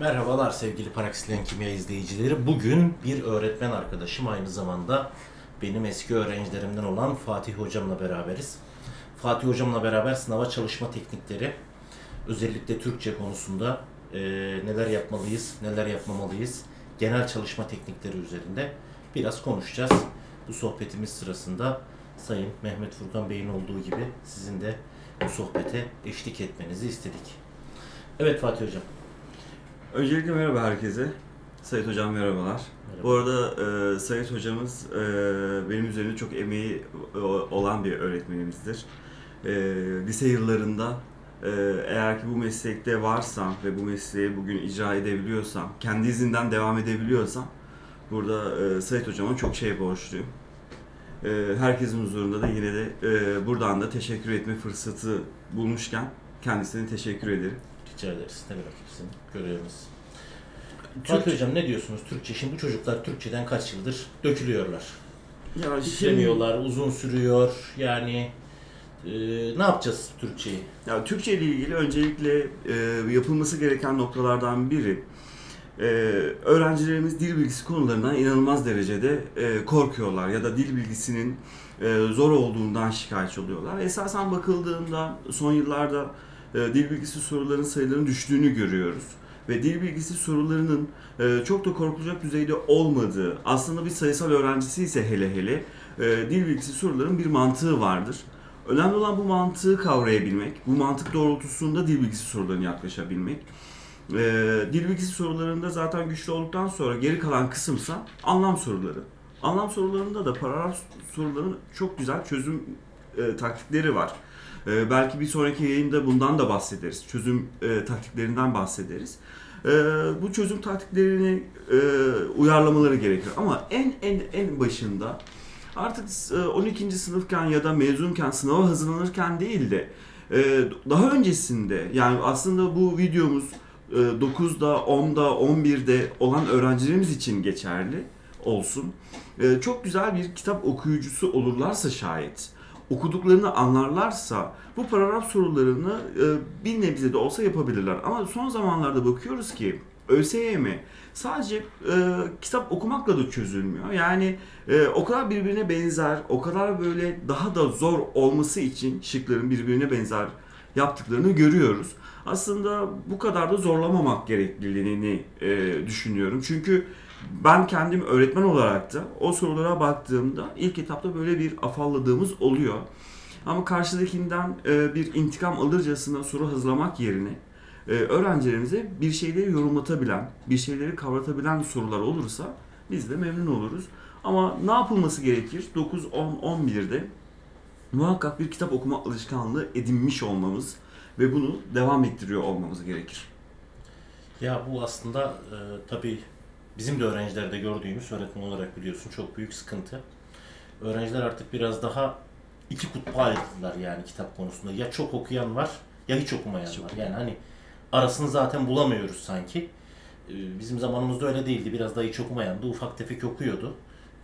Merhabalar sevgili Paraksilen Kimya izleyicileri. Bugün bir öğretmen arkadaşım aynı zamanda benim eski öğrencilerimden olan Fatih Hocam'la beraberiz. Fatih Hocam'la beraber sınava çalışma teknikleri, özellikle Türkçe konusunda e, neler yapmalıyız, neler yapmamalıyız, genel çalışma teknikleri üzerinde biraz konuşacağız. Bu sohbetimiz sırasında Sayın Mehmet Furkan Bey'in olduğu gibi sizin de bu sohbete eşlik etmenizi istedik. Evet Fatih Hocam. Öncelikle merhaba herkese. Sayit Hocam merhabalar. Merhaba. Bu arada e, Sayit Hocamız e, benim üzerimde çok emeği e, olan bir öğretmenimizdir. E, lise yıllarında e, eğer ki bu meslekte varsam ve bu mesleği bugün icra edebiliyorsam, kendi izinden devam edebiliyorsam burada e, Sayit Hocama çok şey borçluyum. E, herkesin huzurunda da yine de e, buradan da teşekkür etme fırsatı bulmuşken kendisine teşekkür ederim. Ne demek bizim görevimiz. Fatih Hocam ne diyorsunuz Türkçe? Şimdi bu çocuklar Türkçeden kaç yıldır dökülüyorlar. Ya Bitiremiyorlar, uzun sürüyor. Yani e, ne yapacağız Türkçeyi? Ya Türkçe ile ilgili öncelikle e, yapılması gereken noktalardan biri e, öğrencilerimiz dil bilgisi konularından inanılmaz derecede e, korkuyorlar ya da dil bilgisinin e, zor olduğundan şikayetçi oluyorlar. Esasen bakıldığında son yıllarda dil bilgisi soruların sayılarının düştüğünü görüyoruz ve dil bilgisi sorularının e, çok da korkulacak düzeyde olmadığı, aslında bir sayısal öğrencisi ise hele hele e, dil bilgisi soruların bir mantığı vardır. Önemli olan bu mantığı kavrayabilmek, bu mantık doğrultusunda dil bilgisi sorularına yaklaşabilmek. Dil bilgisi sorularında zaten güçlü olduktan sonra geri kalan kısımsa anlam soruları. Anlam sorularında da paragraf soruların çok güzel çözüm e, taktikleri var. E, belki bir sonraki yayında bundan da bahsederiz. Çözüm e, taktiklerinden bahsederiz. E, bu çözüm taktiklerini e, uyarlamaları gerekiyor. Ama en en en başında artık e, 12. sınıfken ya da mezunken sınava hazırlanırken değil de e, daha öncesinde yani aslında bu videomuz e, 9'da, 10'da, 11'de olan öğrencilerimiz için geçerli olsun. E, Çok güzel bir kitap okuyucusu olurlarsa şayet, okuduklarını anlarlarsa bu paragraf sorularını e, bir nebze de olsa yapabilirler. Ama son zamanlarda bakıyoruz ki ÖSYM sadece e, kitap okumakla da çözülmüyor. Yani e, o kadar birbirine benzer, o kadar böyle daha da zor olması için şıkların birbirine benzer yaptıklarını görüyoruz. Aslında bu kadar da zorlamamak gerekliliğini e, düşünüyorum. Çünkü ben kendim öğretmen olarak da o sorulara baktığımda ilk etapta böyle bir afalladığımız oluyor. Ama karşıdakinden e, bir intikam alırcasına soru hazırlamak yerine e, öğrencilerimize bir şeyleri yorumlatabilen, bir şeyleri kavratabilen sorular olursa biz de memnun oluruz. Ama ne yapılması gerekir? 9, 10, 11'de muhakkak bir kitap okuma alışkanlığı edinmiş olmamız ve bunu devam ettiriyor olmamız gerekir. Ya bu aslında e, tabii bizim de öğrencilerde gördüğümüz öğretmen olarak biliyorsun çok büyük sıkıntı. Öğrenciler artık biraz daha iki kutba ayrıldılar yani kitap konusunda. Ya çok okuyan var ya hiç okumayan Hiç var. Yani hani arasını zaten bulamıyoruz sanki. E, Bizim zamanımızda öyle değildi. Biraz daha hiç okumayan da ufak tefek okuyordu.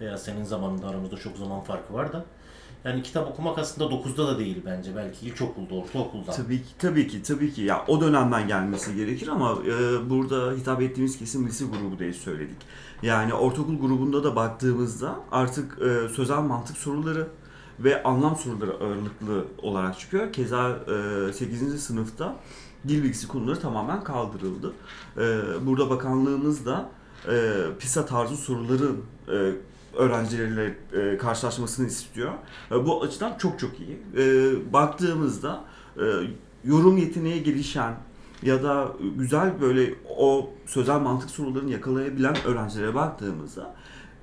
Veya senin zamanında aramızda çok zaman farkı var da. Yani kitap okumak aslında 9'da da değil bence. Belki ilkokulda, ortaokulda. Tabii ki, tabii ki, tabii ki. Ya o dönemden gelmesi gerekir ama e, burada hitap ettiğimiz kesim lise grubu diye söyledik. Yani ortaokul grubunda da baktığımızda artık e, sözel mantık soruları ve anlam soruları ağırlıklı olarak çıkıyor. Keza e, 8. sınıfta dil bilgisi konuları tamamen kaldırıldı. E, burada bakanlığımız da e, PISA tarzı soruların e, öğrencileriyle e, karşılaşmasını istiyor. E, bu açıdan çok çok iyi. E, baktığımızda e, yorum yeteneği gelişen ya da güzel böyle o sözel mantık sorularını yakalayabilen öğrencilere baktığımızda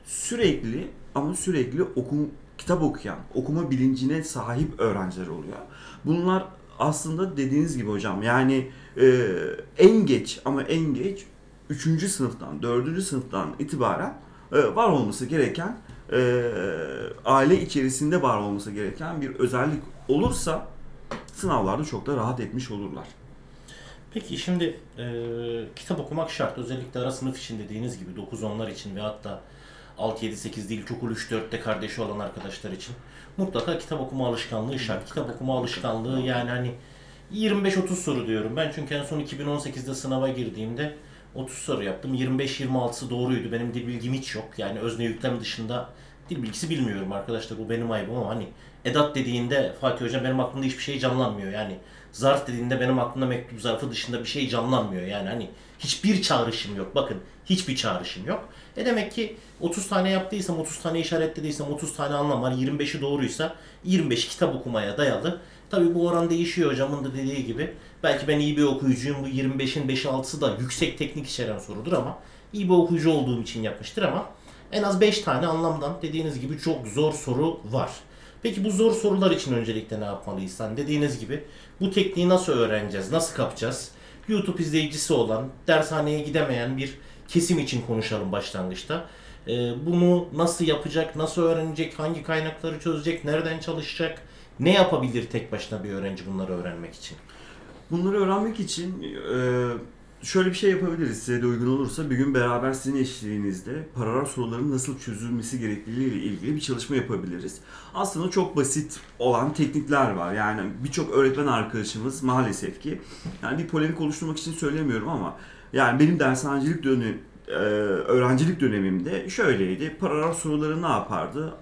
sürekli ama sürekli okum, kitap okuyan, okuma bilincine sahip öğrenciler oluyor. Bunlar aslında dediğiniz gibi hocam yani e, en geç ama en geç 3. sınıftan, 4. sınıftan itibaren e, var olması gereken e, aile içerisinde var olması gereken bir özellik olursa sınavlarda çok da rahat etmiş olurlar. Peki şimdi e, kitap okumak şart. Özellikle ara sınıf için dediğiniz gibi 9-10'lar için ve hatta 6-7-8 değil ilkokul 3-4'te kardeşi olan arkadaşlar için mutlaka kitap okuma alışkanlığı şart. Kitap okuma alışkanlığı yani hani 25-30 soru diyorum ben çünkü en son 2018'de sınava girdiğimde 30 soru yaptım. 25-26'sı doğruydu. Benim dil bilgim hiç yok. Yani özne yüklem dışında dil bilgisi bilmiyorum arkadaşlar. Bu benim ayıbım ama hani edat dediğinde Fatih Hocam benim aklımda hiçbir şey canlanmıyor. Yani zarf dediğinde benim aklımda mektup zarfı dışında bir şey canlanmıyor. Yani hani hiçbir çağrışım yok. Bakın hiçbir çağrışım yok. E demek ki 30 tane yaptıysam, 30 tane işaretlediysem, 30 tane anlam var. 25'i doğruysa 25 kitap okumaya dayalı. Tabi bu oran değişiyor hocamın da dediği gibi. Belki ben iyi bir okuyucuyum. Bu 25'in 5'i 6'sı da yüksek teknik içeren sorudur ama iyi bir okuyucu olduğum için yapmıştır ama en az 5 tane anlamdan dediğiniz gibi çok zor soru var. Peki bu zor sorular için öncelikle ne yapmalıyız? Hani dediğiniz gibi bu tekniği nasıl öğreneceğiz? Nasıl kapacağız? YouTube izleyicisi olan, dershaneye gidemeyen bir kesim için konuşalım başlangıçta. Ee, bunu nasıl yapacak, nasıl öğrenecek, hangi kaynakları çözecek, nereden çalışacak, ne yapabilir tek başına bir öğrenci bunları öğrenmek için? Bunları öğrenmek için e, şöyle bir şey yapabiliriz size de uygun olursa bir gün beraber sizin eşliğinizde paragraf sorularının nasıl çözülmesi gerektiği ile ilgili bir çalışma yapabiliriz. Aslında çok basit olan teknikler var. Yani birçok öğretmen arkadaşımız maalesef ki yani bir polemik oluşturmak için söylemiyorum ama yani benim dershanecilik dönemi öğrencilik dönemimde şöyleydi. Paragraf soruları ne yapardı?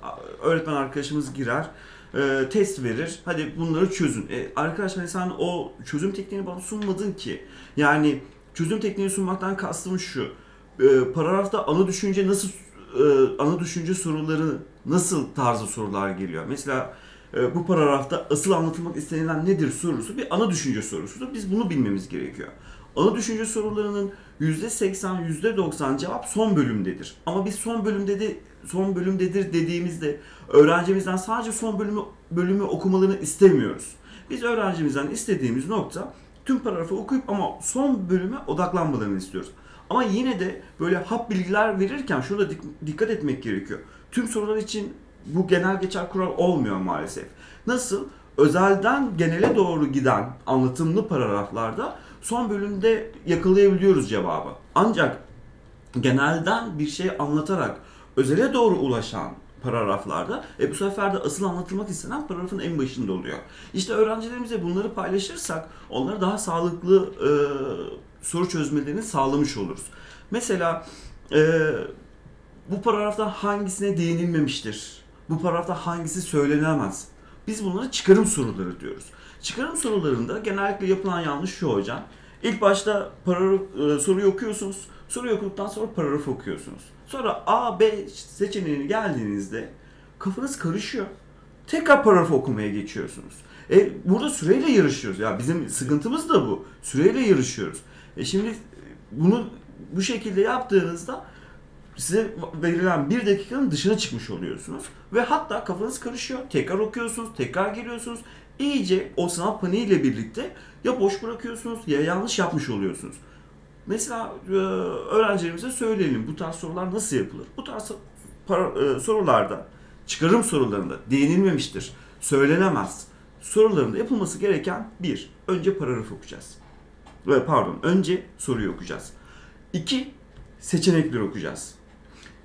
Öğretmen arkadaşımız girer, e, test verir. Hadi bunları çözün. E, arkadaş hani sen o çözüm tekniğini bana sunmadın ki. Yani çözüm tekniğini sunmaktan kastım şu. E, paragrafta ana düşünce nasıl e, ana düşünce soruları nasıl tarzı sorular geliyor. Mesela e, bu paragrafta asıl anlatılmak istenilen nedir sorusu bir ana düşünce sorusudur. Biz bunu bilmemiz gerekiyor. Ana düşünce sorularının %80, %90 cevap son bölümdedir. Ama biz son bölümde de son bölümdedir dediğimizde öğrencimizden sadece son bölümü bölümü okumalarını istemiyoruz. Biz öğrencimizden istediğimiz nokta tüm paragrafı okuyup ama son bölüme odaklanmalarını istiyoruz. Ama yine de böyle hap bilgiler verirken şurada dikkat etmek gerekiyor. Tüm sorular için bu genel geçer kural olmuyor maalesef. Nasıl? Özelden genele doğru giden anlatımlı paragraflarda son bölümde yakalayabiliyoruz cevabı. Ancak genelden bir şey anlatarak özele doğru ulaşan paragraflarda e bu sefer de asıl anlatılmak istenen paragrafın en başında oluyor. İşte öğrencilerimize bunları paylaşırsak onlara daha sağlıklı e, soru çözmelerini sağlamış oluruz. Mesela e, bu paragrafta hangisine değinilmemiştir? Bu paragrafta hangisi söylenemez? Biz bunlara çıkarım soruları diyoruz. Çıkarım sorularında genellikle yapılan yanlış şu hocam. İlk başta paragraf, e, soruyu okuyorsunuz. Soruyu okuduktan sonra paragraf okuyorsunuz. Sonra A, B seçeneğine geldiğinizde kafanız karışıyor. Tekrar paragraf okumaya geçiyorsunuz. E, burada süreyle yarışıyoruz. Ya bizim sıkıntımız da bu. Süreyle yarışıyoruz. E şimdi bunu bu şekilde yaptığınızda size verilen bir dakikanın dışına çıkmış oluyorsunuz. Ve hatta kafanız karışıyor. Tekrar okuyorsunuz, tekrar geliyorsunuz. İyice o sınav paniğiyle birlikte ya boş bırakıyorsunuz ya yanlış yapmış oluyorsunuz. Mesela e, öğrencilerimize söyleyelim bu tarz sorular nasıl yapılır? Bu tarz e, sorularda, çıkarım sorularında değinilmemiştir, söylenemez sorularında yapılması gereken bir, önce paragraf okuyacağız. Pardon, önce soruyu okuyacağız. İki, seçenekleri okuyacağız.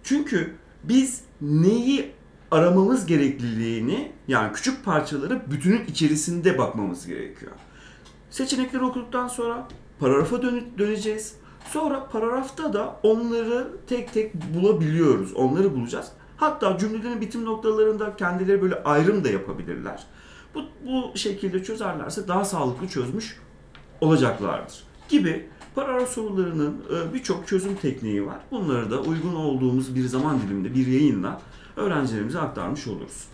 Çünkü biz neyi aramamız gerekliliğini yani küçük parçaları bütünün içerisinde bakmamız gerekiyor. Seçenekleri okuduktan sonra paragrafa döneceğiz. Sonra paragrafta da onları tek tek bulabiliyoruz. Onları bulacağız. Hatta cümlelerin bitim noktalarında kendileri böyle ayrım da yapabilirler. Bu, bu şekilde çözerlerse daha sağlıklı çözmüş olacaklardır. Gibi paragraf sorularının e, birçok çözüm tekniği var. Bunları da uygun olduğumuz bir zaman diliminde bir yayınla öğrencilerimize aktarmış oluruz.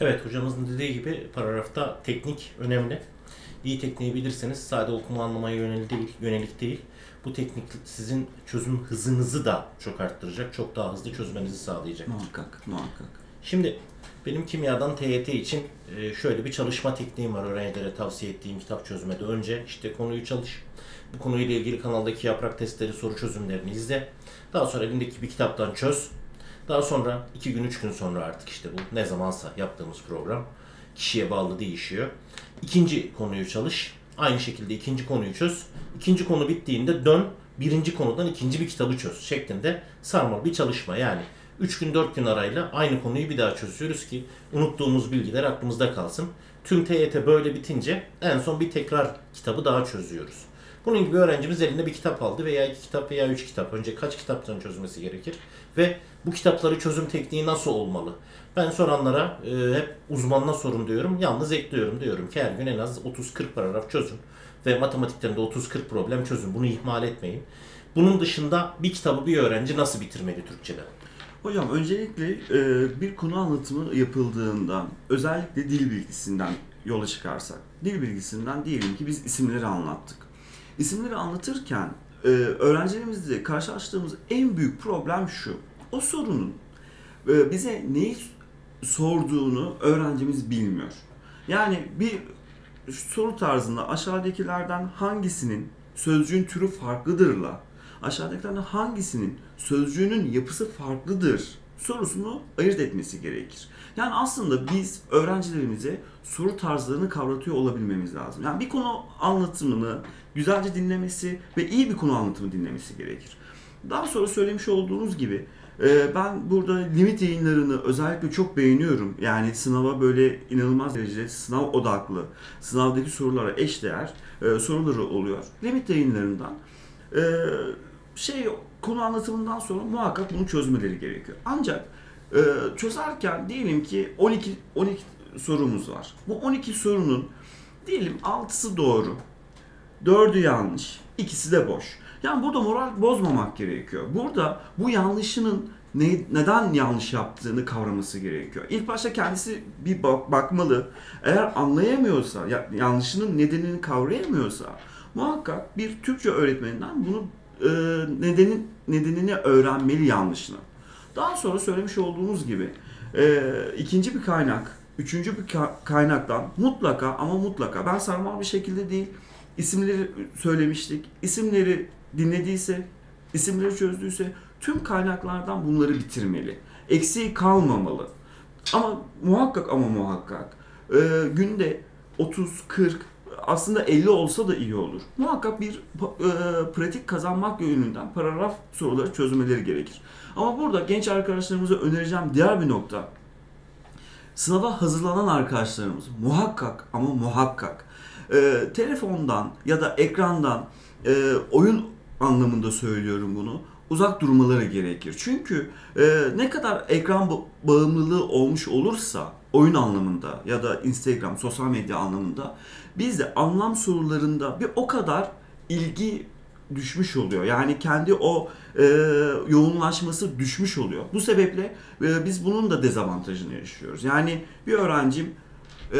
Evet hocamızın dediği gibi paragrafta teknik önemli. İyi tekniği bilirseniz sade okuma anlamaya yönelik değil, yönelik değil. Bu teknik sizin çözüm hızınızı da çok arttıracak. Çok daha hızlı çözmenizi sağlayacak. Muhakkak, muhakkak. Şimdi benim kimyadan TYT için e, şöyle bir çalışma tekniğim var öğrencilere tavsiye ettiğim kitap çözmede. Önce işte konuyu çalış. Bu konuyla ilgili kanaldaki yaprak testleri, soru çözümlerini izle. Daha sonra elindeki bir kitaptan çöz. Daha sonra iki gün, üç gün sonra artık işte bu ne zamansa yaptığımız program kişiye bağlı değişiyor. İkinci konuyu çalış. Aynı şekilde ikinci konuyu çöz. İkinci konu bittiğinde dön birinci konudan ikinci bir kitabı çöz şeklinde sarmal bir çalışma. Yani 3 gün 4 gün arayla aynı konuyu bir daha çözüyoruz ki unuttuğumuz bilgiler aklımızda kalsın. Tüm TYT böyle bitince en son bir tekrar kitabı daha çözüyoruz. Bunun gibi öğrencimiz elinde bir kitap aldı veya iki kitap veya üç kitap. Önce kaç kitaptan çözmesi gerekir? Ve bu kitapları çözüm tekniği nasıl olmalı? Ben soranlara e, hep uzmanına sorun diyorum. Yalnız ekliyorum diyorum ki her gün en az 30-40 paragraf çözün. Ve matematikten de 30-40 problem çözün. Bunu ihmal etmeyin. Bunun dışında bir kitabı bir öğrenci nasıl bitirmeli Türkçe'de? Hocam öncelikle e, bir konu anlatımı yapıldığında özellikle dil bilgisinden yola çıkarsak. Dil bilgisinden diyelim ki biz isimleri anlattık. İsimleri anlatırken e, öğrencilerimizle karşılaştığımız en büyük problem şu. O sorunun e, bize neyi sorduğunu öğrencimiz bilmiyor. Yani bir soru tarzında aşağıdakilerden hangisinin sözcüğün türü farklıdırla aşağıdakilerden hangisinin sözcüğünün yapısı farklıdır sorusunu ayırt etmesi gerekir. Yani aslında biz öğrencilerimize soru tarzlarını kavratıyor olabilmemiz lazım. Yani bir konu anlatımını güzelce dinlemesi ve iyi bir konu anlatımı dinlemesi gerekir. Daha sonra söylemiş olduğunuz gibi e, ben burada limit yayınlarını özellikle çok beğeniyorum. Yani sınava böyle inanılmaz derecede sınav odaklı, sınavdaki sorulara eşdeğer e, soruları oluyor. Limit yayınlarından e, şey konu anlatımından sonra muhakkak bunu çözmeleri gerekiyor. Ancak çözerken diyelim ki 12 12 sorumuz var. Bu 12 sorunun diyelim 6'sı doğru, 4'ü yanlış, ikisi de boş. Yani burada moral bozmamak gerekiyor. Burada bu yanlışının ne, neden yanlış yaptığını kavraması gerekiyor. İlk başta kendisi bir bak, bakmalı. Eğer anlayamıyorsa, ya, yanlışının nedenini kavrayamıyorsa muhakkak bir Türkçe öğretmeninden bunu e, nedenin nedenini öğrenmeli yanlışını. Daha sonra söylemiş olduğumuz gibi e, ikinci bir kaynak, üçüncü bir kaynaktan mutlaka ama mutlaka ben sarmal bir şekilde değil isimleri söylemiştik. İsimleri dinlediyse, isimleri çözdüyse tüm kaynaklardan bunları bitirmeli. Eksiği kalmamalı. Ama muhakkak ama muhakkak e, günde 30, 40, aslında 50 olsa da iyi olur. Muhakkak bir e, pratik kazanmak yönünden paragraf soruları çözmeleri gerekir. Ama burada genç arkadaşlarımıza önereceğim diğer bir nokta. Sınava hazırlanan arkadaşlarımız muhakkak ama muhakkak e, telefondan ya da ekrandan e, oyun anlamında söylüyorum bunu uzak durmaları gerekir. Çünkü e, ne kadar ekran bağımlılığı olmuş olursa oyun anlamında ya da Instagram, sosyal medya anlamında biz de anlam sorularında bir o kadar ilgi düşmüş oluyor. Yani kendi o e, yoğunlaşması düşmüş oluyor. Bu sebeple e, biz bunun da dezavantajını yaşıyoruz. Yani bir öğrencim e,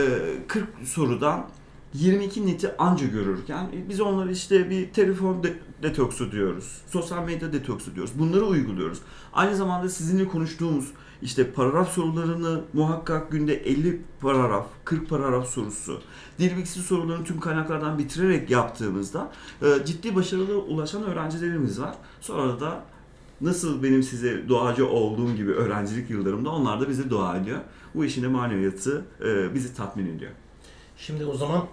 40 sorudan 22 neti anca görürken e, biz onları işte bir telefon de- detoksu diyoruz. Sosyal medya detoksu diyoruz. Bunları uyguluyoruz. Aynı zamanda sizinle konuştuğumuz işte paragraf sorularını muhakkak günde 50 paragraf, 40 paragraf sorusu, dil sorularını tüm kaynaklardan bitirerek yaptığımızda e, ciddi başarılı ulaşan öğrencilerimiz var. Sonra da nasıl benim size doğacı olduğum gibi öğrencilik yıllarımda onlar da bize dua ediyor. Bu işin de maneviyatı e, bizi tatmin ediyor. Şimdi o zaman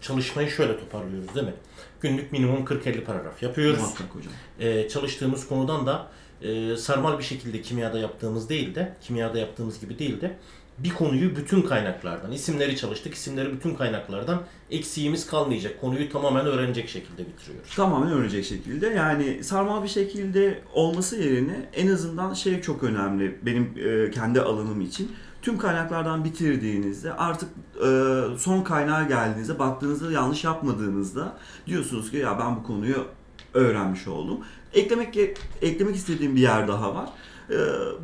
çalışmayı şöyle toparlıyoruz değil mi? Günlük minimum 40-50 paragraf yapıyoruz. Muhakkak hocam. Ee, çalıştığımız konudan da e, sarmal bir şekilde kimyada yaptığımız değil de, kimyada yaptığımız gibi değil de bir konuyu bütün kaynaklardan, isimleri çalıştık, isimleri bütün kaynaklardan eksiğimiz kalmayacak. Konuyu tamamen öğrenecek şekilde bitiriyoruz. Tamamen öğrenecek şekilde. Yani sarmal bir şekilde olması yerine en azından şey çok önemli benim e, kendi alanım için. Tüm kaynaklardan bitirdiğinizde artık e, son kaynağa geldiğinizde baktığınızda yanlış yapmadığınızda diyorsunuz ki ya ben bu konuyu öğrenmiş oldum. Eklemek eklemek istediğim bir yer daha var. E,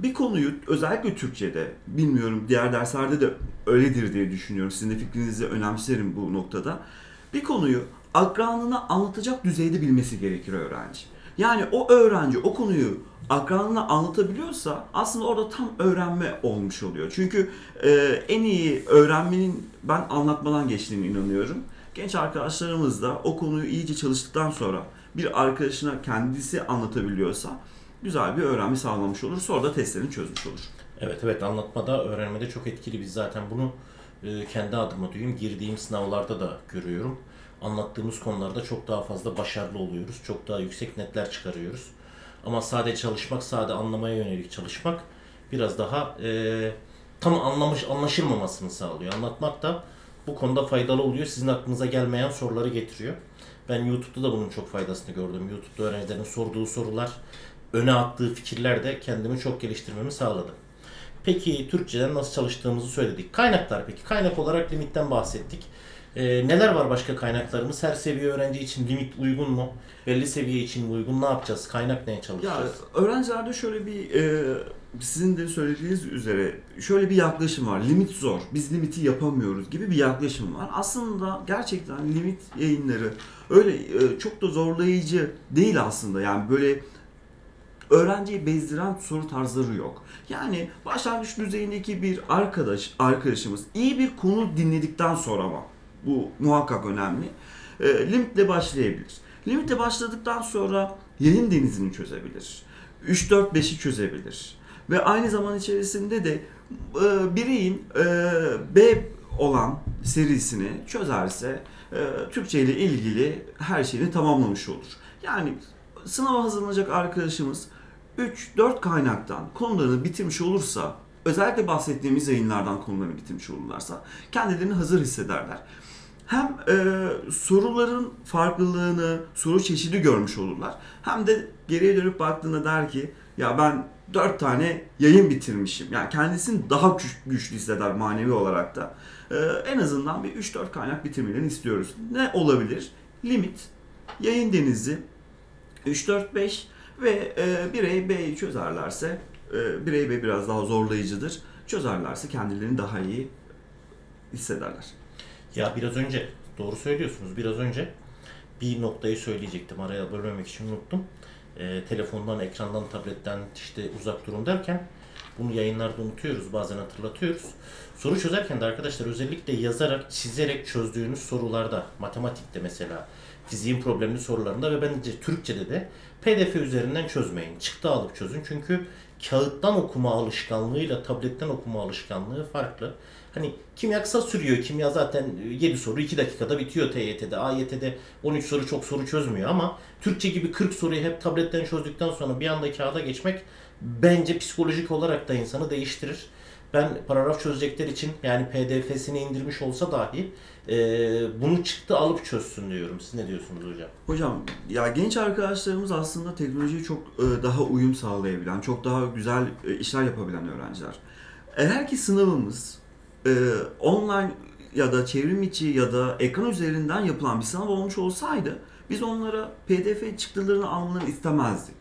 bir konuyu özellikle Türkçe'de bilmiyorum diğer derslerde de öyledir diye düşünüyorum. Sizin de fikrinizi önemserim bu noktada. Bir konuyu akranına anlatacak düzeyde bilmesi gerekir öğrenci. Yani o öğrenci o konuyu akranına anlatabiliyorsa aslında orada tam öğrenme olmuş oluyor. Çünkü e, en iyi öğrenmenin ben anlatmadan geçtiğine inanıyorum. Genç arkadaşlarımız da o konuyu iyice çalıştıktan sonra bir arkadaşına kendisi anlatabiliyorsa güzel bir öğrenme sağlamış olur. Sonra da testlerini çözmüş olur. Evet evet anlatmada, öğrenmede çok etkili. Biz zaten bunu e, kendi adıma diyeyim girdiğim sınavlarda da görüyorum. Anlattığımız konularda çok daha fazla başarılı oluyoruz. Çok daha yüksek netler çıkarıyoruz. Ama sade çalışmak, sade anlamaya yönelik çalışmak biraz daha e, tam anlamış anlaşılmamasını sağlıyor. Anlatmak da bu konuda faydalı oluyor. Sizin aklınıza gelmeyen soruları getiriyor. Ben YouTube'da da bunun çok faydasını gördüm. YouTube'da öğrencilerin sorduğu sorular, öne attığı fikirler de kendimi çok geliştirmemi sağladı. Peki Türkçeden nasıl çalıştığımızı söyledik. Kaynaklar peki. Kaynak olarak limitten bahsettik. Ee, neler var başka kaynaklarımız? Her seviye öğrenci için limit uygun mu? Belli seviye için mi uygun? Ne yapacağız? Kaynak neye Ya çalışacağız? öğrencilerde şöyle bir e, sizin de söylediğiniz üzere şöyle bir yaklaşım var. Limit zor. Biz limiti yapamıyoruz gibi bir yaklaşım var. Aslında gerçekten limit yayınları öyle e, çok da zorlayıcı değil aslında. Yani böyle öğrenciyi bezdiren soru tarzları yok. Yani başlangıç düzeyindeki bir arkadaş arkadaşımız iyi bir konu dinledikten sonra ama bu muhakkak önemli. E, limitle başlayabilir. Limitle başladıktan sonra yayın denizini çözebilir. 3-4-5'i çözebilir. Ve aynı zaman içerisinde de e, bireyin e, B olan serisini çözerse e, Türkçe ile ilgili her şeyini tamamlamış olur. Yani sınava hazırlanacak arkadaşımız 3-4 kaynaktan konularını bitirmiş olursa, özellikle bahsettiğimiz yayınlardan konularını bitirmiş olurlarsa kendilerini hazır hissederler. Hem e, soruların farklılığını, soru çeşidi görmüş olurlar. Hem de geriye dönüp baktığında der ki ya ben 4 tane yayın bitirmişim. Yani kendisini daha güç- güçlü hisseder manevi olarak da. E, en azından bir 3-4 kaynak bitirmelerini istiyoruz. Ne olabilir? Limit, yayın denizi, 3-4-5 ve e, birey B'yi çözerlerse, e, birey B biraz daha zorlayıcıdır. Çözerlerse kendilerini daha iyi hissederler. Ya biraz önce doğru söylüyorsunuz. Biraz önce bir noktayı söyleyecektim. Araya bölmemek için unuttum. Ee, telefondan, ekrandan, tabletten işte uzak durun derken bunu yayınlarda unutuyoruz. Bazen hatırlatıyoruz. Soru çözerken de arkadaşlar özellikle yazarak, çizerek çözdüğünüz sorularda, matematikte mesela, fiziğin problemli sorularında ve bence Türkçe'de de PDF üzerinden çözmeyin. Çıktı alıp çözün. Çünkü kağıttan okuma alışkanlığıyla tabletten okuma alışkanlığı farklı. Hani kimya kısa sürüyor. Kimya zaten 7 soru 2 dakikada bitiyor TYT'de. AYT'de 13 soru çok soru çözmüyor ama Türkçe gibi 40 soruyu hep tabletten çözdükten sonra bir anda kağıda geçmek bence psikolojik olarak da insanı değiştirir. Ben paragraf çözecekler için yani PDF'sini indirmiş olsa dahi e, bunu çıktı alıp çözsün diyorum. Siz ne diyorsunuz hocam? Hocam ya genç arkadaşlarımız aslında teknolojiye çok e, daha uyum sağlayabilen, çok daha güzel e, işler yapabilen öğrenciler. Eğer ki sınavımız e, online ya da çevrim içi ya da ekran üzerinden yapılan bir sınav olmuş olsaydı biz onlara PDF çıktılarını almalarını istemezdik.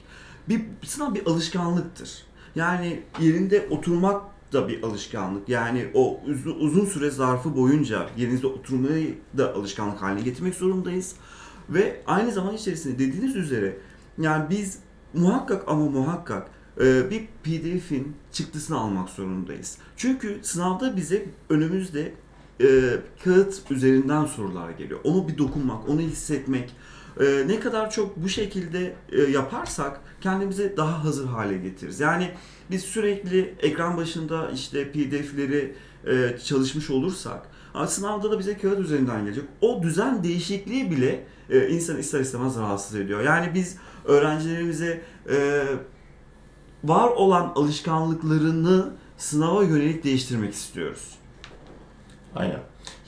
Bir sınav bir alışkanlıktır. Yani yerinde oturmak da bir alışkanlık. Yani o uzun, uzun süre zarfı boyunca yerinizde oturmayı da alışkanlık haline getirmek zorundayız. Ve aynı zaman içerisinde dediğiniz üzere yani biz muhakkak ama muhakkak e, bir PDF'in çıktısını almak zorundayız. Çünkü sınavda bize önümüzde e, kağıt üzerinden sorular geliyor. Onu bir dokunmak, onu hissetmek. E, ne kadar çok bu şekilde e, yaparsak kendimizi daha hazır hale getiririz. Yani biz sürekli ekran başında işte PDF'leri e, çalışmış olursak sınavda da bize kağıt üzerinden gelecek. O düzen değişikliği bile e, insanı ister istemez rahatsız ediyor. Yani biz öğrencilerimize e, var olan alışkanlıklarını sınava yönelik değiştirmek istiyoruz. Aynen.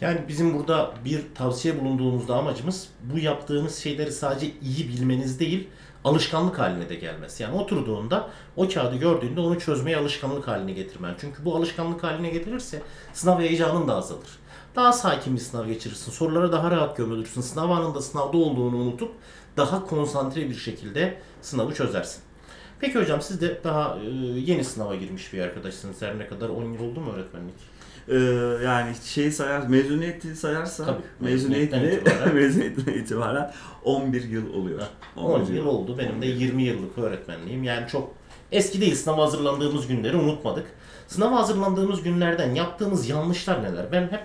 Yani bizim burada bir tavsiye bulunduğumuzda amacımız bu yaptığınız şeyleri sadece iyi bilmeniz değil, alışkanlık haline de gelmesi. Yani oturduğunda o kağıdı gördüğünde onu çözmeye alışkanlık haline getirmen. Çünkü bu alışkanlık haline getirirse sınav heyecanın da azalır. Daha sakin bir sınav geçirirsin. Sorulara daha rahat gömülürsün. Sınav anında sınavda olduğunu unutup daha konsantre bir şekilde sınavı çözersin. Peki hocam siz de daha yeni sınava girmiş bir arkadaşsınız. Her ne kadar 10 yıl oldu mu öğretmenlik? Ee, yani şey sayar, mezuniyeti sayarsa Tabii, mezuniyetle mezuniyetten itibaren. mezuniyetten itibaren 11 yıl oluyor. 10 yıl oldu. Benim de 20 yıllık öğretmenliğim. Yani çok eski değil. Sınava hazırlandığımız günleri unutmadık. Sınava hazırlandığımız günlerden yaptığımız yanlışlar neler? Ben hep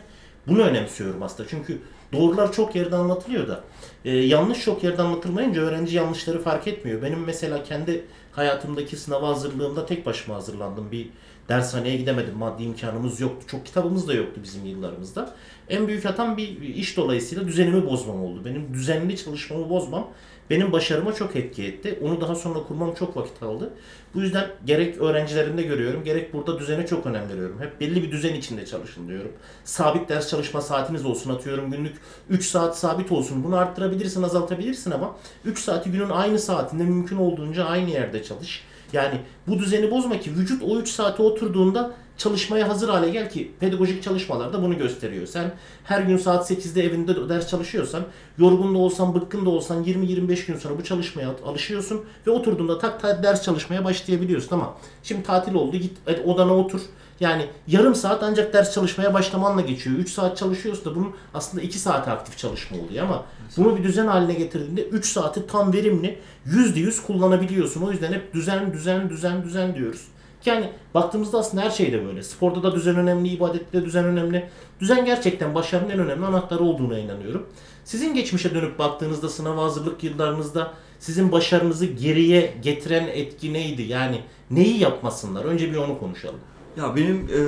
bunu önemsiyorum aslında. Çünkü doğrular çok yerde anlatılıyor da e, yanlış çok yerde anlatılmayınca öğrenci yanlışları fark etmiyor. Benim mesela kendi hayatımdaki sınava hazırlığımda tek başıma hazırlandım. Bir Dershaneye gidemedim. Maddi imkanımız yoktu. Çok kitabımız da yoktu bizim yıllarımızda. En büyük hatam bir iş dolayısıyla düzenimi bozmam oldu. Benim düzenli çalışmamı bozmam benim başarıma çok etki etti. Onu daha sonra kurmam çok vakit aldı. Bu yüzden gerek öğrencilerimde görüyorum, gerek burada düzene çok önem veriyorum. Hep belli bir düzen içinde çalışın diyorum. Sabit ders çalışma saatiniz olsun atıyorum. Günlük 3 saat sabit olsun. Bunu arttırabilirsin, azaltabilirsin ama 3 saati günün aynı saatinde mümkün olduğunca aynı yerde çalış. Yani bu düzeni bozma ki vücut o 3 saate oturduğunda çalışmaya hazır hale gel ki pedagojik çalışmalar da bunu gösteriyor. Sen her gün saat 8'de evinde ders çalışıyorsan, yorgun da olsan, bıkkın da olsan 20-25 gün sonra bu çalışmaya alışıyorsun ve oturduğunda tak tak ders çalışmaya başlayabiliyorsun ama şimdi tatil oldu git odana otur. Yani yarım saat ancak ders çalışmaya başlamanla geçiyor. 3 saat çalışıyorsun da bunun aslında 2 saat aktif çalışma oluyor ama bunu bir düzen haline getirdiğinde 3 saati tam verimli %100 kullanabiliyorsun. O yüzden hep düzen düzen düzen düzen diyoruz. Yani baktığımızda aslında her şeyde böyle. Sporda da düzen önemli, ibadette de düzen önemli. Düzen gerçekten başarının en önemli anahtarı olduğuna inanıyorum. Sizin geçmişe dönüp baktığınızda sınav hazırlık yıllarınızda sizin başarınızı geriye getiren etki neydi? Yani neyi yapmasınlar? Önce bir onu konuşalım. Ya benim e,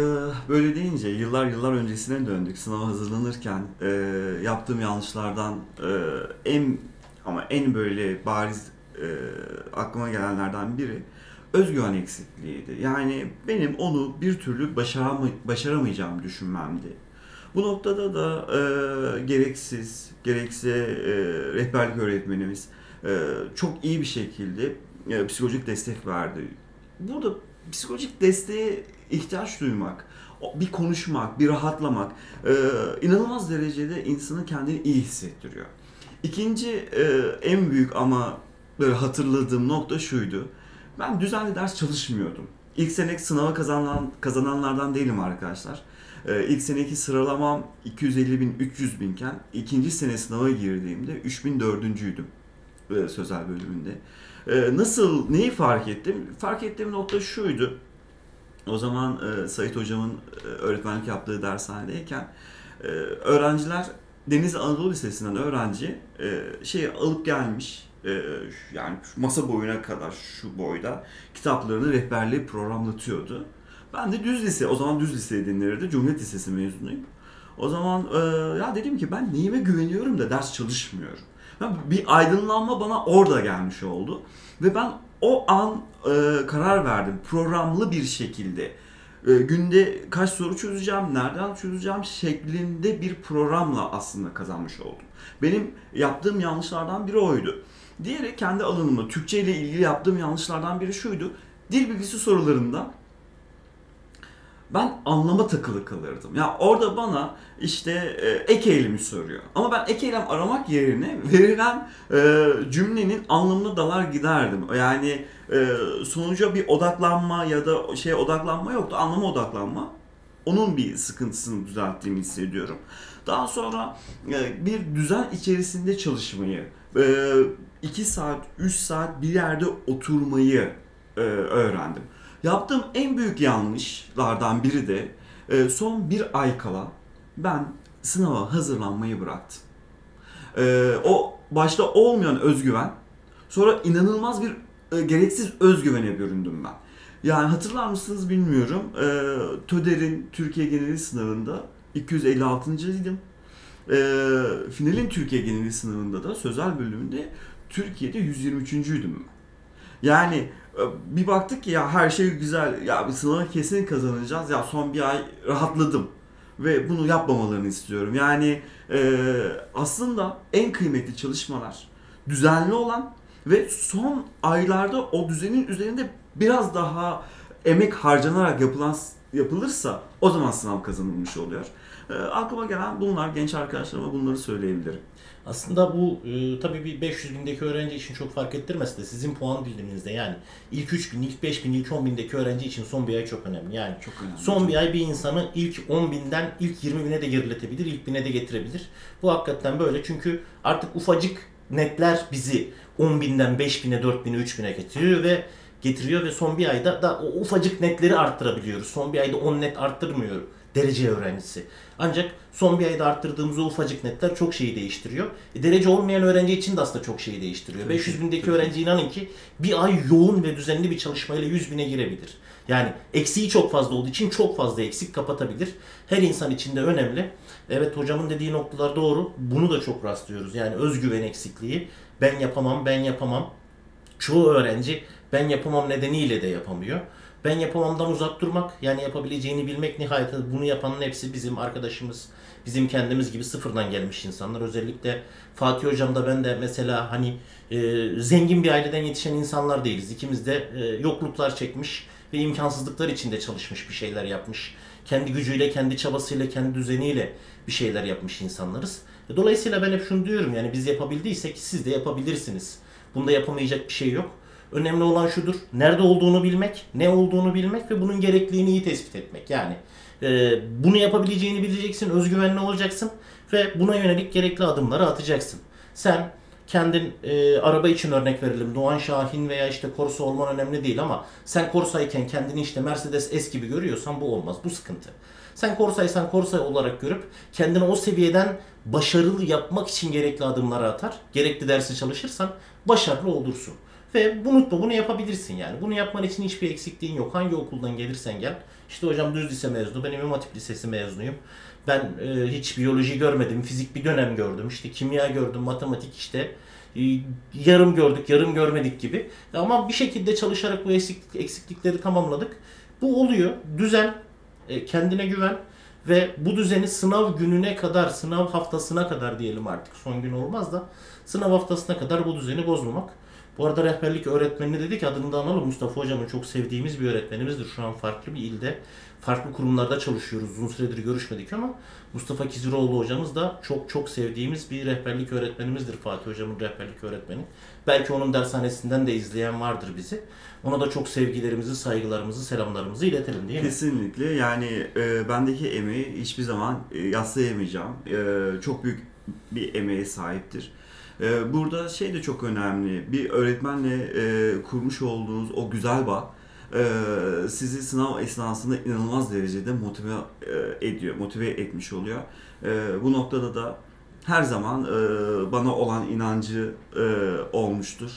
böyle deyince yıllar yıllar öncesine döndük. Sınava hazırlanırken e, yaptığım yanlışlardan e, en ama en böyle bariz e, aklıma gelenlerden biri özgüven eksikliğiydi. Yani benim onu bir türlü başaramay başaramayacağımı düşünmemdi. Bu noktada da e, gereksiz, gerekse e, rehberlik öğretmenimiz e, çok iyi bir şekilde e, psikolojik destek verdi. Burada psikolojik desteğe ihtiyaç duymak, bir konuşmak, bir rahatlamak e, inanılmaz derecede insanı kendini iyi hissettiriyor. İkinci e, en büyük ama böyle hatırladığım nokta şuydu. Ben düzenli ders çalışmıyordum. İlk sene sınava kazanan, kazananlardan değilim arkadaşlar. Ee, ilk seneki sıralamam 250 bin, 300 binken ikinci sene sınava girdiğimde 3004'üncüydüm e, sözel bölümünde. E, nasıl, neyi fark ettim? Fark ettiğim nokta şuydu. O zaman e, Sait Hocam'ın e, öğretmenlik yaptığı dershanedeyken e, öğrenciler Deniz Anadolu Lisesi'nden öğrenci e, şey alıp gelmiş e, yani masa boyuna kadar şu boyda kitaplarını rehberliği programlatıyordu. Ben de düz lise, o zaman düz lise denilirdi. Cumhuriyet Lisesi mezunuyum. O zaman e, ya dedim ki ben neyime güveniyorum da ders çalışmıyorum. Bir aydınlanma bana orada gelmiş oldu. Ve ben o an e, karar verdim. Programlı bir şekilde e, günde kaç soru çözeceğim, nereden çözeceğim şeklinde bir programla aslında kazanmış oldum. Benim yaptığım yanlışlardan biri oydu. Diğeri kendi alanımı, Türkçe ile ilgili yaptığım yanlışlardan biri şuydu. Dil bilgisi sorularında ben anlama takılı kalırdım. Ya yani orada bana işte e, ek eylemi soruyor. Ama ben ek eylem aramak yerine verilen e, cümlenin anlamına dalar giderdim. Yani e, sonuca bir odaklanma ya da şey odaklanma yoktu. Anlama odaklanma. Onun bir sıkıntısını düzelttiğimi hissediyorum. Daha sonra e, bir düzen içerisinde çalışmayı, e, 2 saat, 3 saat bir yerde oturmayı e, öğrendim. Yaptığım en büyük yanlışlardan biri de e, son bir ay kala ben sınava hazırlanmayı bıraktım. E, o başta olmayan özgüven sonra inanılmaz bir e, gereksiz özgüvene büründüm ben. Yani hatırlar mısınız bilmiyorum. TÖDER'in Türkiye geneli sınavında 256. idim. E, finalin Türkiye geneli sınavında da sözel bölümünde Türkiye'de 123.'üydüm. Yani e, bir baktık ki ya her şey güzel. Ya bir sınavı kesin kazanacağız. Ya son bir ay rahatladım. Ve bunu yapmamalarını istiyorum. Yani e, aslında en kıymetli çalışmalar düzenli olan ve son aylarda o düzenin üzerinde biraz daha emek harcanarak yapılan yapılırsa o zaman sınav kazanılmış oluyor. E, aklıma gelen bunlar genç arkadaşlarıma bunları söyleyebilirim. Aslında bu e, tabii bir 500 bindeki öğrenci için çok fark ettirmese de sizin puan diliminizde yani ilk 3 bin, ilk 5 bin, ilk 10 bindeki öğrenci için son bir ay çok önemli. Yani çok önemli. son bir ay bir insanı ilk 10 binden ilk 20 bine de geriletebilir, ilk bine de getirebilir. Bu hakikaten böyle çünkü artık ufacık netler bizi 10 binden 5 bine, 4 bine, 3 bine getiriyor ve getiriyor ve son bir ayda da o ufacık netleri arttırabiliyoruz. Son bir ayda 10 net arttırmıyor derece öğrencisi. Ancak son bir ayda arttırdığımız o ufacık netler çok şeyi değiştiriyor. E, derece olmayan öğrenci için de aslında çok şeyi değiştiriyor. Tabii 500 ki, bindeki tabii öğrenci inanın ki bir ay yoğun ve düzenli bir çalışmayla 100 bine girebilir. Yani eksiği çok fazla olduğu için çok fazla eksik kapatabilir. Her insan için de önemli. Evet hocamın dediği noktalar doğru. Bunu da çok rastlıyoruz. Yani özgüven eksikliği. Ben yapamam, ben yapamam. Çoğu öğrenci ben yapamam nedeniyle de yapamıyor. Ben yapamamdan uzak durmak, yani yapabileceğini bilmek nihayetinde bunu yapanın hepsi bizim arkadaşımız, bizim kendimiz gibi sıfırdan gelmiş insanlar. Özellikle Fatih Hocam da ben de mesela hani e, zengin bir aileden yetişen insanlar değiliz. İkimiz de e, yokluklar çekmiş ve imkansızlıklar içinde çalışmış bir şeyler yapmış. Kendi gücüyle, kendi çabasıyla, kendi düzeniyle bir şeyler yapmış insanlarız. E, Dolayısıyla ben hep şunu diyorum yani biz yapabildiysek siz de yapabilirsiniz. Bunda yapamayacak bir şey yok. Önemli olan şudur. Nerede olduğunu bilmek, ne olduğunu bilmek ve bunun gerekliliğini iyi tespit etmek. Yani e, bunu yapabileceğini bileceksin, özgüvenli olacaksın ve buna yönelik gerekli adımları atacaksın. Sen kendin e, araba için örnek verelim. Doğan Şahin veya işte Corsa olman önemli değil ama sen Corsa'yken kendini işte Mercedes S gibi görüyorsan bu olmaz. Bu sıkıntı. Sen Corsa'ysan Corsa olarak görüp kendini o seviyeden başarılı yapmak için gerekli adımları atar. Gerekli dersi çalışırsan başarılı olursun. Ve unutma bunu yapabilirsin yani. Bunu yapman için hiçbir eksikliğin yok. Hangi okuldan gelirsen gel. İşte hocam düz lise mezunu. Ben İmam Hatip Lisesi mezunuyum. Ben e, hiç biyoloji görmedim. Fizik bir dönem gördüm. İşte kimya gördüm. Matematik işte. E, yarım gördük, yarım görmedik gibi. Ama bir şekilde çalışarak bu eksiklik, eksiklikleri tamamladık. Bu oluyor. Düzen, e, kendine güven ve bu düzeni sınav gününe kadar, sınav haftasına kadar diyelim artık son gün olmaz da sınav haftasına kadar bu düzeni bozmamak. Bu arada rehberlik öğretmenini dedik adını da analım. Mustafa hocamın çok sevdiğimiz bir öğretmenimizdir. Şu an farklı bir ilde, farklı kurumlarda çalışıyoruz. Uzun süredir görüşmedik ama Mustafa Kiziroğlu hocamız da çok çok sevdiğimiz bir rehberlik öğretmenimizdir. Fatih hocamın rehberlik öğretmeni. Belki onun dershanesinden de izleyen vardır bizi. Ona da çok sevgilerimizi, saygılarımızı, selamlarımızı iletelim değil mi? Kesinlikle yani e, bendeki emeği hiçbir zaman e, yaslayamayacağım. E, çok büyük bir emeğe sahiptir. E, burada şey de çok önemli. Bir öğretmenle e, kurmuş olduğunuz o güzel bağ e, sizi sınav esnasında inanılmaz derecede motive e, ediyor, motive etmiş oluyor. Bu noktada da her zaman bana olan inancı olmuştur.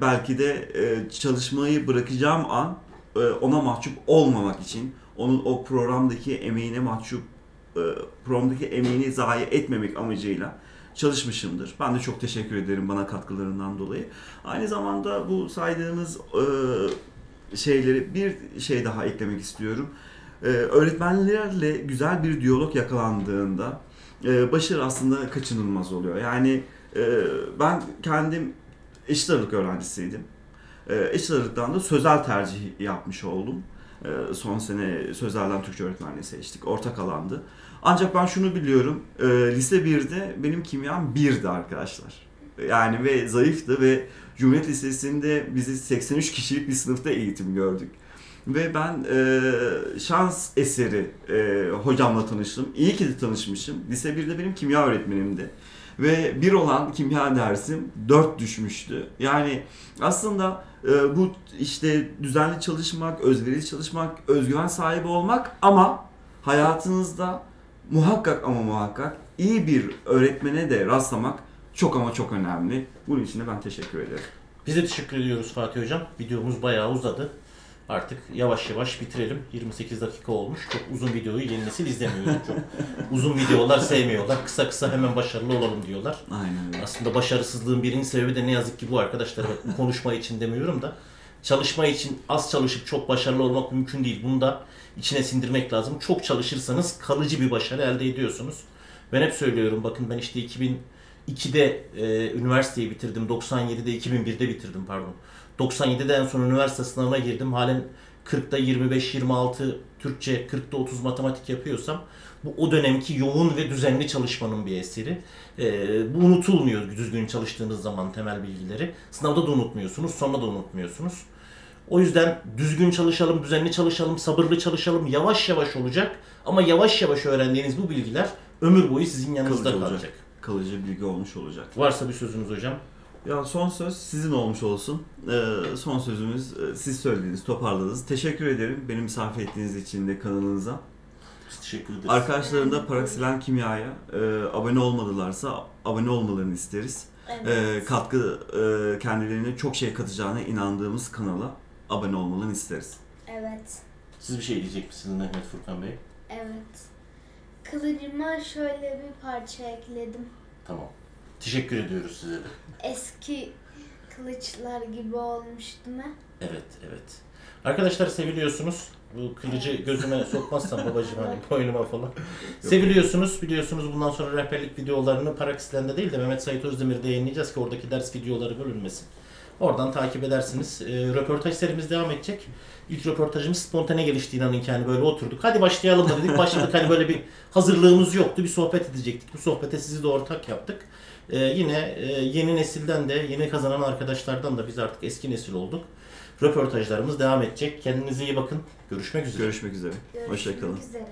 Belki de çalışmayı bırakacağım an ona mahcup olmamak için, onun o programdaki emeğine mahcup, programdaki emeğini zayi etmemek amacıyla çalışmışımdır. Ben de çok teşekkür ederim bana katkılarından dolayı. Aynı zamanda bu saydığınız e, şeyleri bir şey daha eklemek istiyorum. E, öğretmenlerle güzel bir diyalog yakalandığında e, başarı aslında kaçınılmaz oluyor. Yani ben kendim eşit ağırlık öğrencisiydim. E, eşit ağırlıktan da sözel tercih yapmış oldum. E, son sene sözelden Türkçe öğretmenliği seçtik. Ortak alandı. Ancak ben şunu biliyorum. E, lise 1'de benim kimyam 1'di arkadaşlar. Yani ve zayıftı ve Cumhuriyet Lisesi'nde bizi 83 kişilik bir sınıfta eğitim gördük. Ve ben e, şans eseri e, hocamla tanıştım. İyi ki de tanışmışım. Lise 1'de benim kimya öğretmenimdi. Ve bir olan kimya dersim 4 düşmüştü. Yani aslında e, bu işte düzenli çalışmak, özverili çalışmak, özgüven sahibi olmak ama hayatınızda muhakkak ama muhakkak iyi bir öğretmene de rastlamak çok ama çok önemli. Bunun için de ben teşekkür ederim. Biz de teşekkür ediyoruz Fatih Hocam. Videomuz bayağı uzadı. Artık yavaş yavaş bitirelim. 28 dakika olmuş. Çok uzun videoyu yeni nesil izlemiyor. Çok uzun videolar sevmiyorlar. Kısa kısa hemen başarılı olalım diyorlar. Aynen öyle. Aslında başarısızlığın birinci sebebi de ne yazık ki bu arkadaşlar. Bak, bu konuşma için demiyorum da. Çalışma için az çalışıp çok başarılı olmak mümkün değil. Bunu da içine sindirmek lazım. Çok çalışırsanız kalıcı bir başarı elde ediyorsunuz. Ben hep söylüyorum bakın ben işte 2002'de e, üniversiteyi bitirdim. 97'de 2001'de bitirdim pardon. 97'de en son üniversite sınavına girdim. Halen 40'da 25-26 Türkçe, 40'da 30 matematik yapıyorsam bu o dönemki yoğun ve düzenli çalışmanın bir eseri. Ee, bu unutulmuyor düzgün çalıştığınız zaman temel bilgileri. Sınavda da unutmuyorsunuz, sonra da unutmuyorsunuz. O yüzden düzgün çalışalım, düzenli çalışalım, sabırlı çalışalım. Yavaş yavaş olacak ama yavaş yavaş öğrendiğiniz bu bilgiler ömür boyu sizin yanınızda Kalıcı kalacak. olacak. Kalıcı bilgi olmuş olacak. Varsa bir sözünüz hocam. Ya son söz sizin olmuş olsun. Ee, son sözümüz e, siz söylediğiniz, toparladınız. Teşekkür ederim beni misafir ettiğiniz için de kanalınıza. Biz teşekkür ederiz. Arkadaşlarım da Paraksilen Kimya'ya e, abone olmadılarsa abone olmalarını isteriz. Evet. E, katkı e, kendilerine çok şey katacağına inandığımız kanala abone olmalarını isteriz. evet. Siz bir şey diyecek misiniz Mehmet Furkan Bey? Evet. Kılıcıma şöyle bir parça ekledim. Tamam. Teşekkür ediyoruz size de. Eski kılıçlar gibi olmuş değil mi? Evet, evet. Arkadaşlar seviliyorsunuz. Bu kılıcı gözüme sokmazsam babacığım hani boynuma falan. Seviliyorsunuz. Biliyorsunuz bundan sonra rehberlik videolarını Paraxlen'de değil de Mehmet Sait Özdemir'de yayınlayacağız ki oradaki ders videoları bölünmesin. Oradan takip edersiniz. Ee, röportaj serimiz devam edecek. İlk röportajımız spontane gelişti inanın ki hani böyle oturduk. Hadi başlayalım mı dedik. Başladık hani böyle bir hazırlığımız yoktu. Bir sohbet edecektik. Bu sohbete sizi de ortak yaptık. Ee, yine e, yeni nesilden de yeni kazanan arkadaşlardan da biz artık eski nesil olduk. Röportajlarımız devam edecek. Kendinize iyi bakın. Görüşmek üzere. Görüşmek üzere. Görüşmek Hoşçakalın. üzere.